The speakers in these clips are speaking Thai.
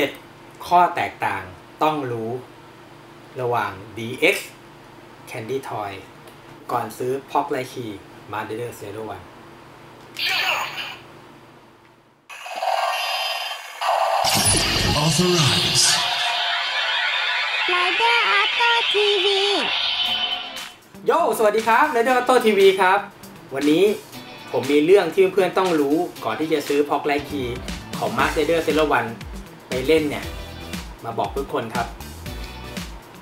7 ข้อแตกต่างต้องรู้ระหว่าง DX Candy Toy ก่อนซื้อ Progrise Key Masked Rider Zero-One Authorize. Rider Auto TV โย สวัสดีครับ Rider Auto TV ครับ วันนี้ผมมีเรื่องที่เพื่อนๆต้องรู้ก่อนที่จะซื้อ Progrise Key ของ Masked Rider Zero-One ไปเล่นเนี่ยมาบอกทุกคนครับ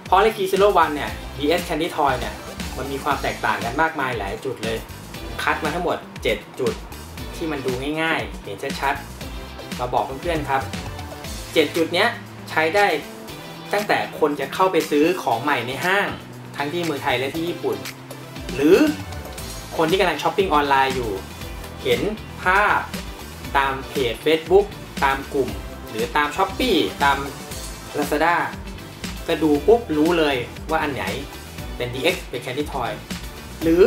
Progrise Key Zero-One เนี่ย DX Candy Toy เนี่ยมันมีความแตกต่างกันมากมายหลายจุดเลย คัดมาทั้งหมด 7 จุดที่มันดูง่ายๆ เห็นชัดๆ มาบอกเพื่อนๆครับ 7 จุดเนี้ยใช้ได้ตั้งแต่คนจะเข้าไปซื้อของใหม่ในห้าง ทั้งที่เมืองไทยและที่ญี่ปุ่น หรือคนที่กำลังช้อปปิ้งออนไลน์อยู่ เห็นภาพตามเพจ Facebook ตามกลุ่ม หรือตาม Shopee ตาม Lazada ก็ดูปุ๊บรู้เลยว่าอันไหนเป็น DX เป็น Candy Toy หรือ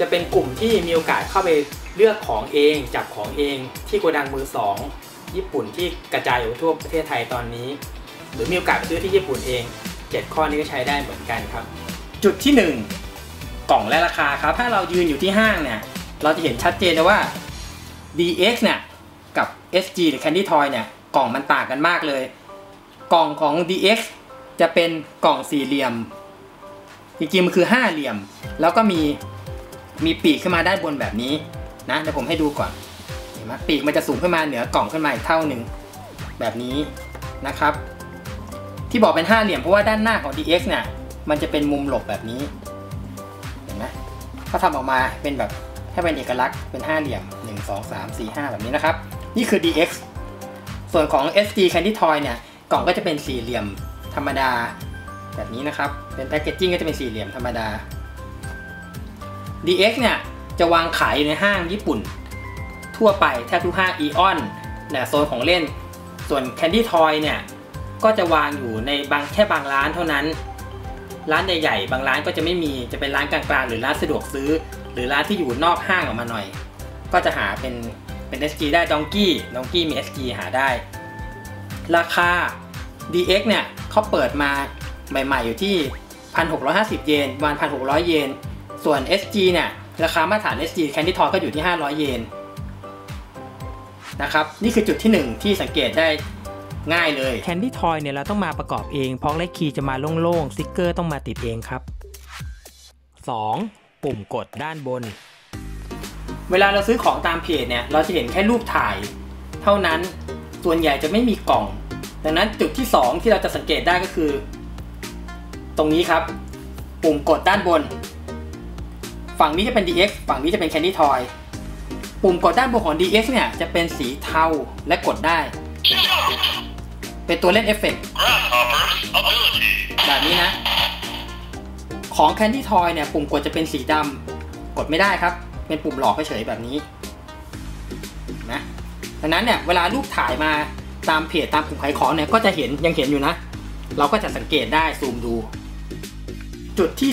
จะเป็นกลุ่มที่มีโอกาสเข้าไปเลือกของเองจับของเองที่โกดังมือสองญี่ปุ่นที่กระจายอยู่ทั่วประเทศไทยตอนนี้ หรือมีโอกาสซื้อที่ญี่ปุ่นเอง 7 ข้อนี้ก็ใช้ได้เหมือนกันครับ จุดที่ 1 กล่องและราคาครับ ถ้าเรายืนอยู่ที่ห้างเนี่ยเราจะเห็นชัดเจนเลยว่า DX เนี่ยกับ SG หรือ Candy Toy เนี่ย กล่องมันต่างกันมากเลย กล่องของ DX จะเป็นกล่องสี่เหลี่ยม จริงๆมันคือห้าเหลี่ยม แล้วก็มีมีปีกขึ้นมาด้านบนแบบนี้นะเดี๋ยวผมให้ดูก่อนเห็นไหมปีกมันจะสูงขึ้นมาเหนือกล่องขึ้นมาอีกเท่าหนึ่งแบบนี้นะครับ ที่บอกเป็นห้าเหลี่ยมเพราะว่าด้านหน้าของ DX เนี่ยมันจะเป็นมุมหลบแบบนี้เห็นไหมเขาทำออกมาเป็นแบบให้เป็นเอกลักษณ์เป็นห้าเหลี่ยม 1 2 3 4 5 แบบนี้นะครับ นี่คือ DX ส่วนของ SG Candy Toy เนี่ยกล่องก็จะเป็นสี่เหลี่ยมธรรมดา แบบนี้นะครับ เป็นแพคเกจจิ้งก็จะเป็นสี่เหลี่ยมธรรมดา DX เนี่ยจะวางขายในห้างญี่ปุ่น ทั่วไปแทบทุกห้างอีออนเนี่ยโซนของเล่น ส่วน Candy Toy เนี่ยก็จะวางอยู่ในบางแค่บางร้านเท่านั้น ร้านใหญ่ๆบางร้านก็จะไม่มีจะเป็นร้านกลางๆ หรือร้านสะดวกซื้อ หรือร้านที่อยู่นอกห้างออกมาหน่อย ก็จะหาเป็น เป็น SG ได้ดองกี้ดองกี้มี SG หาได้ ราคา DX เนี่ยเขาเปิดมาใหม่ๆอยู่ที่ 1,650 เยนประมาณ 1,600 เยน ส่วน SG เนี่ยราคามาตรฐาน SG Candy Toy ก็อยู่ที่ 500 เยนนะครับนี่คือจุดที่ 1 ที่สังเกตได้ง่ายเลย Candy Toy เนี่ยเราต้องมาประกอบเองเพราะเลขคีย์จะมาโล่งๆสติกเกอร์ต้องมาติดเองครับ 2. ปุ่มกดด้านบน เวลาเราซื้อของตามเพจเนี่ยเราจะเห็นแค่รูปถ่าย เท่านั้นส่วนใหญ่จะไม่มีกล่อง ดังนั้นจุดที่ 2 ที่เราจะสังเกตได้ก็คือ ตรงนี้ครับ ปุ่มกดด้านบน ฝั่งนี้จะเป็น DX ฝั่งนี้จะเป็น Candy Toy ปุ่มกดด้านบนของ DX เนี่ยจะเป็นสีเทาและกดได้ เป็นตัวเล่นเอฟเฟกต์ Grasshopper's ability. แบบนี้นะ ของ Candy Toy เนี่ยปุ่มกดจะเป็นสีดำกดไม่ได้ครับ เป็นปุ่มหลอกเฉยแบบนี้นะดังนั้นเนี่ยเวลารูปถ่ายมาตามเพจตามกลุ่มขายของเนี่ยก็จะเห็นยังเห็นอยู่นะ เราก็จะสังเกตได้ซูมดู จุดที่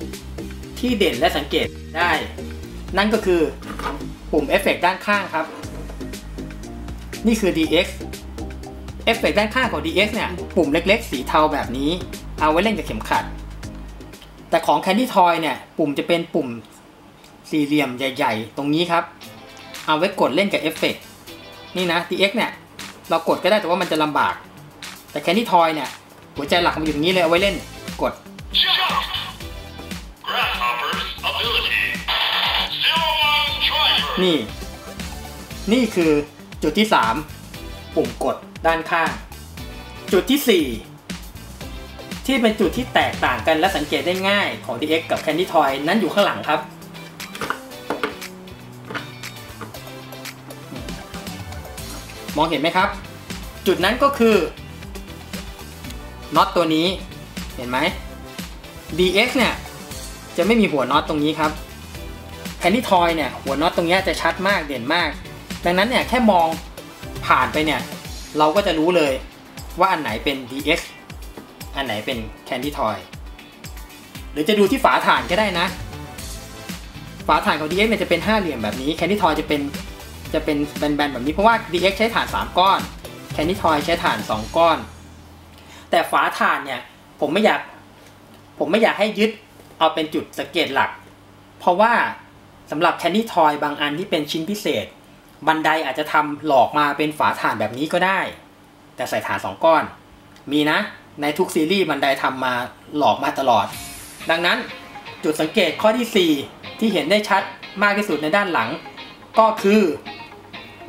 3 ที่เด่นและสังเกตได้ นั่นก็คือปุ่มเอฟเฟกต์ด้านข้างครับ นี่คือ DX เอฟเฟกต์ด้านข้างของ DX เนี่ยปุ่มเล็กๆ สีเทาแบบนี้ เอาไว้เล่นกับเข็มขัด แต่ของ Candy Toy เนี่ยปุ่มจะเป็นปุ่ม สี่เหลี่ยมใหญ่ ๆ ตรงนี้ครับ เอาไว้กดเล่นกับเอฟเฟกต์นี่นะ DX เนี่ย เรากดก็ได้แต่ว่ามันจะลำบาก แต่ Candy Toy เนี่ย หัวใจหลักมันอยู่ตรงนี้เลยเอาไว้เล่นกด นี่ นี่คือจุดที่ 3 ปุ่มกดด้านข้าง จุดที่ 4 ที่เป็นจุดที่แตกต่างกันและสังเกตได้ง่ายของ DX กับ Candy Toy นั้นอยู่ข้างหลังครับ มองเห็นไหมครับ จุดนั้นก็คือน็อตตัวนี้เห็นไหม DX เนี่ยจะไม่มีหัวน็อตตรงนี้ครับแคนดี้ทอยเนี่ยหัวน็อตตรงนี้จะชัดมากเด่นมาก ดังนั้นเนี่ยแค่มองผ่านไปเนี่ยเราก็จะรู้เลยว่าอันไหนเป็น DX อันไหนเป็น Candy Toy หรือจะดูที่ฝาถ่านก็ได้นะ ฝาถ่านของ DX เนี่ยจะเป็นห้าเหลี่ยมแบบนี้ Candy Toy จะเป็น จะเป็นแบนๆแบบนี้เพราะว่า DX ใช้ถ่าน 3 ก้อน Candy Toy ใช้ถ่านสองก้อน แต่ฝาถ่านเนี่ยผมไม่อยาก ผมไม่อยากให้ยึดเอาเป็นจุดสังเกตหลัก เพราะว่าสำหรับ Candy Toy บางอันที่เป็นชิ้นพิเศษ Bandai อาจจะทำหลอกมาเป็นฝาถ่านแบบนี้ก็ได้ แต่ใส่ถ่านสองก้อน มีนะ ในทุกซีรีส์ Bandai ทำมาหลอกมาตลอด ดังนั้นจุดสังเกตข้อที่ 4 ที่เห็นได้ชัดมากที่สุดในด้านหลัง ก็คือ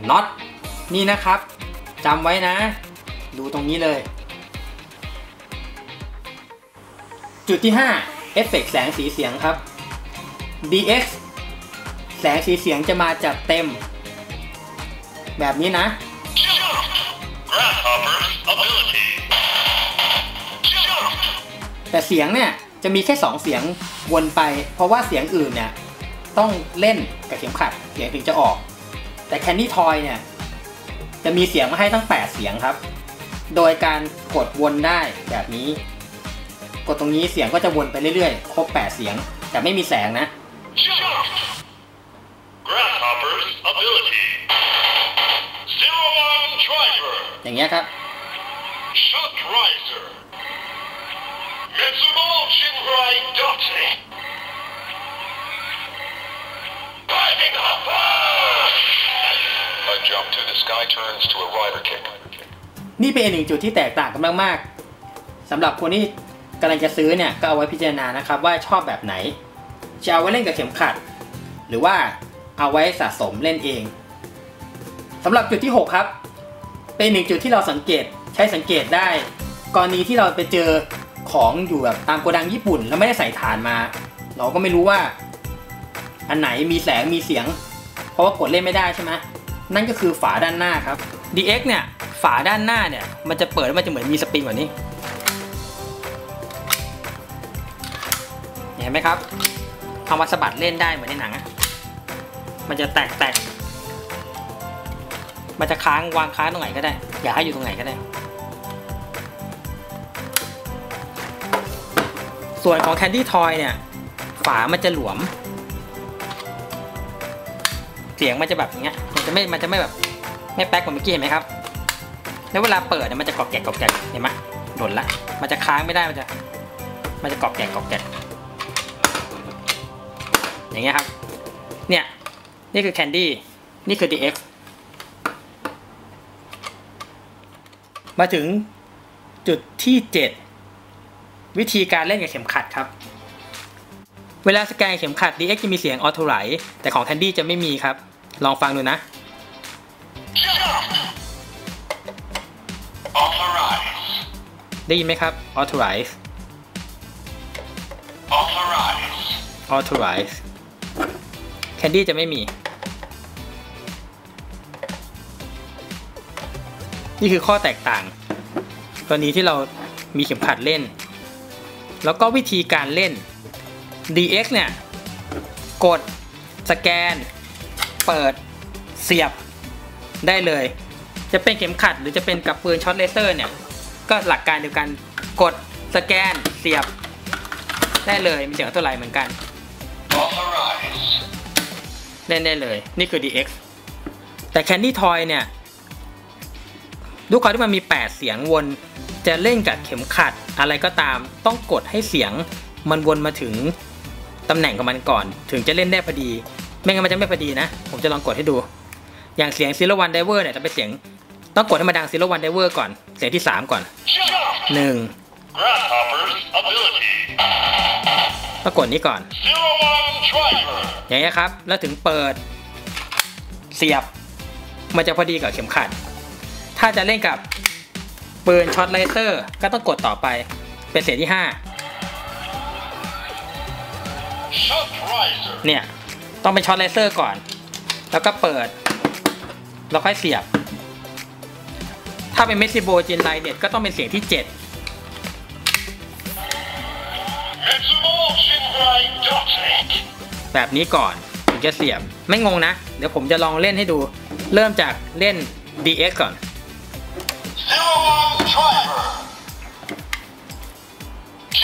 น็อตนี่นะครับจำไว้นะ ดูตรงนี้เลย จุดที่ 5 เอฟเฟกต์แสงสีเสียงครับ DX แสงสีเสียงจะมาจัดเต็ม แบบนี้นะ แต่เสียงเนี่ยจะมีแค่ 2 เสียงวนไป เพราะว่าเสียงอื่นเนี่ยต้องเล่นกับเข็มขัดเสียงถึงจะออก แต่ Candy Toy เนี่ย จะมีเสียงมาให้ตั้ง 8 เสียงครับ โดยการกดวนได้แบบนี้ กดตรงนี้เสียงก็จะวนไปเรื่อยๆ ครบ 8 เสียง แต่ไม่มีแสงนะ Jump! Grasshopper's ability. Zero one driver. อย่างเงี้ยครับ Shock riser. นี่เป็นหนึ่งจุดที่แตกต่างกันมากๆสำหรับคนที่กำลังจะซื้อเนี่ยก็เอาไว้พิจารณานะครับว่าชอบแบบไหน จะเอาไว้เล่นกับเข็มขัด หรือว่าเอาไว้สะสมเล่นเองสำหรับจุดที่ 6 ครับ เป็นหนึ่งจุดที่เราสังเกตใช้สังเกตได้ กรณีที่เราไปเจอของอยู่แบบตามโกดังญี่ปุ่น แล้วไม่ได้ใส่ฐานมา เราก็ไม่รู้ว่า อันไหนมีแสงมีเสียง เพราะว่ากดเล่นไม่ได้ใช่ไหม นั่นก็คือฝาด้านหน้าครับ DX เนี่ยฝาด้านหน้าเนี่ยมันจะเปิดแล้วมันจะเหมือนมีสปริงแบบนี้ เห็นไหมครับเอามาสะบัดเล่นได้เหมือนในหนังอะมันจะแตกแตกมันจะค้างวางค้างตรงไหนก็ได้ อยาให้อยู่ตรงไหนก็ได้ ส่วนของ Candy Toy เนี่ย ฝามันจะหลวม เสียงมันจะแบบอย่างเงี้ย จะไม่มันจะไม่แบบไม่แป๊กเหมือนเมื่อกี้เห็นไหมครับ แล้วเวลาเปิดเนี่ยมันจะกรอบแกรกรอบแกรกเห็นไหมหล่นละ มันจะค้างไม่ได้ มันจะ มันจะกรอบแกรกรอบแกรกอย่างเงี้ยครับ เนี่ย นี่คือ Candy นี่คือ DX มาถึงจุดที่ 7 วิธีการเล่นกับเข็มขัดครับ เวลาสแกนเข็มขัด DX จะมีเสียงออโต้ไ t แต่ของ Candy จะไม่มีครับ ลองฟังดูนะ ได้ยินไหมครับ authorize Authorize. authorize Candy จะไม่มี นี่คือข้อแตกต่าง กรณีที่เรามีเข็มขัดเล่น แล้วก็วิธีการเล่น DX เนี่ย กด สแกน เปิด เสียบ ได้เลย จะเป็นเข็มขัดหรือจะเป็นกับปืนช็อตเลเซอร์เนี่ย ก็หลักการเดียวกันกดสแกนเสียบ ได้เลยมีเสียงเท่าไหร่เหมือนกันเล่นได้เลย นี่คือ DX แต่ Candy Toy เนี่ยด้วยความที่มันมี 8 เสียงวน จะเล่นกับเข็มขัดอะไรก็ตาม ต้องกดให้เสียงมันวนมาถึงตำแหน่งของมันก่อน ถึงจะเล่นได้พอดี ไม่งั้นมันจะไม่พอดีนะ ผมจะลองกดให้ดู อย่างเสียง Zero One Diver เนี่ยจะเป็นเสียง ต้องกดให้มันดัง Zero One Diver ก่อน เสียงที่3ก่อน Jump! 1ต้องกดนี้ก่อน อย่างนี้ครับ แล้วถึงเปิด เสียบ มันจะพอดีกับเข็มขัด ถ้าจะเล่นกับปืนช็อตเลเซอร์ก็ต้องกดต่อไป เป็นเสียงที่ Shotriser. 5เนี่ย ต้องเป็น Shotriser ก่อน แล้วก็เปิด แล้วค่อยเสียบ ถ้าเป็น Metsuboujinrai.net ก็ต้องเป็นเสียงที่ 7 แบบนี้ก่อนถึงจะเสียบไม่งงนะ เดี๋ยวผมจะลองเล่นให้ดู เริ่มจากเล่น DX ก่อน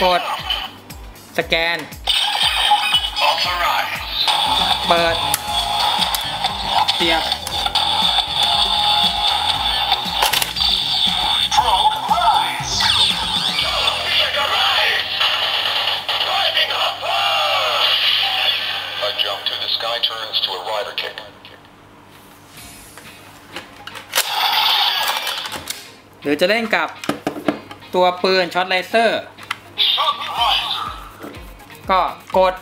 กด สแกน เปิดเสียบ หรือจะเล่นกับตัวปืนช็อตเลเซอร์ ก็กด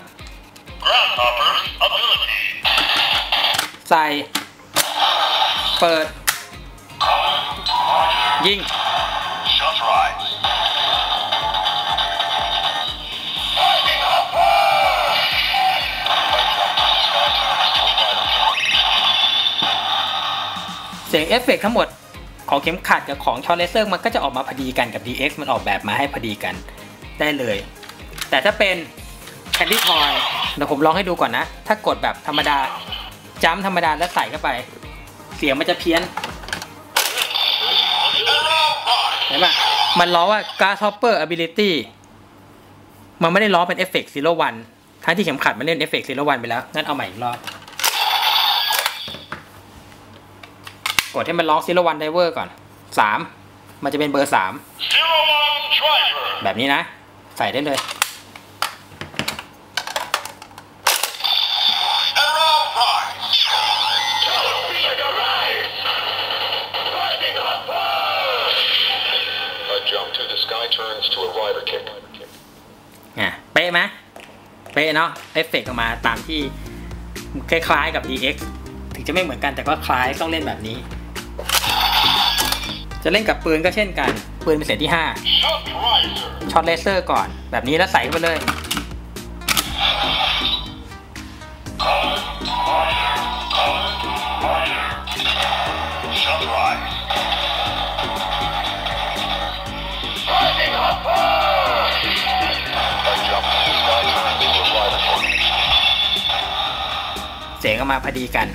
ใส่ เปิด ยิงเสียงเอฟเฟกต์ทั้งหมด ของเข็มขัดกับของ Shotriser มันก็จะออกมาพอดีกันกับ DX มันออกแบบมาให้พอดีกันได้เลย แต่ถ้าเป็น Candy Toy เดี๋ยวผมลองให้ดูก่อนนะ ถ้ากดแบบธรรมดาจัมธรรมดาแล้วใส่เข้าไป เสียงมันจะเพี้ยนเห็นปะมันร้องว่า Grasshopper Ability มันไม่ได้ร้องเป็นเอฟเฟกต์ Zero-One ทั้งที่เข็มขัดมันเล่นเอฟเฟกต์ Zero-One ไปแล้วงั้นเอาใหม่อีกรอบ กดให้มันร้อง Zero-One Driver ก่อนสามมันจะเป็นเบอร์สามแบบนี้นะ ใส่ได้เลย อะ เป๊ะไหมเป๊ะเนาะเอฟเฟกต์ออกมาตามที่คล้ายๆกับ DX ถึงจะไม่เหมือนกันแต่ก็คล้ายต้องเล่นแบบนี้ จะเล่นกับปืนก็เช่นกัน ปืนเป็นเศษที่ 5 ช็อตเลเซอร์ก่อน แบบนี้แล้วใส่เข้าไปเลย เสียงออกมาพอดีกัน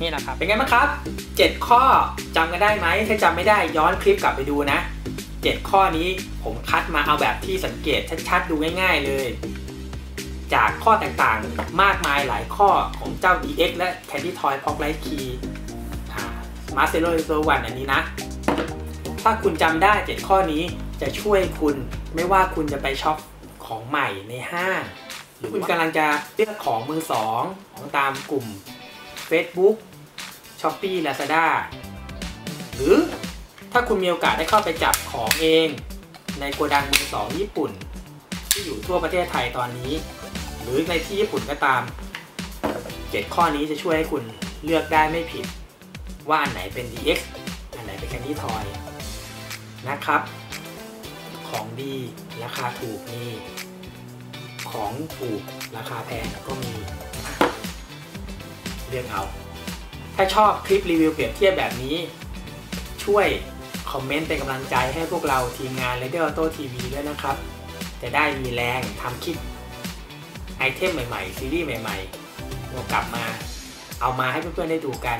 นี่แหละครับเป็นไงบ้างครับ 7 ข้อจำกันได้ไหมถ้าจำไม่ได้ย้อนคลิปกลับไปดูนะ 7 ข้อนี้ผมคัดมาเอาแบบที่สังเกตชัดๆดูง่ายๆเลย จากข้อต่างๆมากมายหลายข้อของเจ้า DX และ Candy Toy Pop Light Key อ่า Marcelo r e วันอันนี้นะ ถ้าคุณจำได้ 7 ข้อนี้จะช่วยคุณไม่ว่าคุณจะไปช็อปของใหม่ในห้างหรือคุณกำลังจะเลือกของมือสองของตามกลุ่ม Facebook Shopee Lazada หรือถ้าคุณมีโอกาสได้เข้าไปจับของเอง ในโกดังมือสองญี่ปุ่น ที่อยู่ทั่วประเทศไทยตอนนี้ หรือในที่ญี่ปุ่นก็ตาม7ข้อนี้จะช่วยให้คุณเลือกได้ไม่ผิด ว่าอันไหนเป็น DX อันไหนเป็น Candy Toy นะครับ ของดีราคาถูกมีของถูกราคาแพงก็มี เลือกเอา ถ้าชอบคลิปรีวิวเปรียบเทียบแบบนี้ ช่วยคอมเมนต์เป็นกำลังใจให้พวกเราทีมงาน r a d i o Auto TV ด้วยนะครับ จะได้มีแรงทำคลิปไอเทมใหม่ๆ ซีรีส์ใหม่ๆเรากลับมาเอามาให้เพื่อนๆได้ดูกัน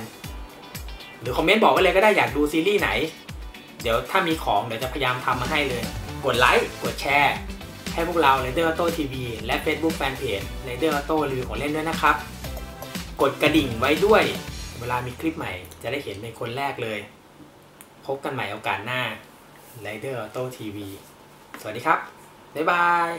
หรือคอมเมนต์บอกไว้เลยก็ได้อยากดูซีรีส์ไหน เดี๋ยวถ้ามีของเดี๋ยวจะพยายามทำมาให้เลย กดไลค์กดแชร์ให้พวกเรา r a d i o Auto TV และ Facebook Fanpage r a d i o Auto รีวิวของเล่นด้วยนะครับ ดกระดิ่งไว้ด้วย เวลามีคลิปใหม่จะได้เห็นเป็นคนแรกเลย พบกันใหม่โอกาสหน้า Rider Auto TV สวัสดีครับ บ๊ายบาย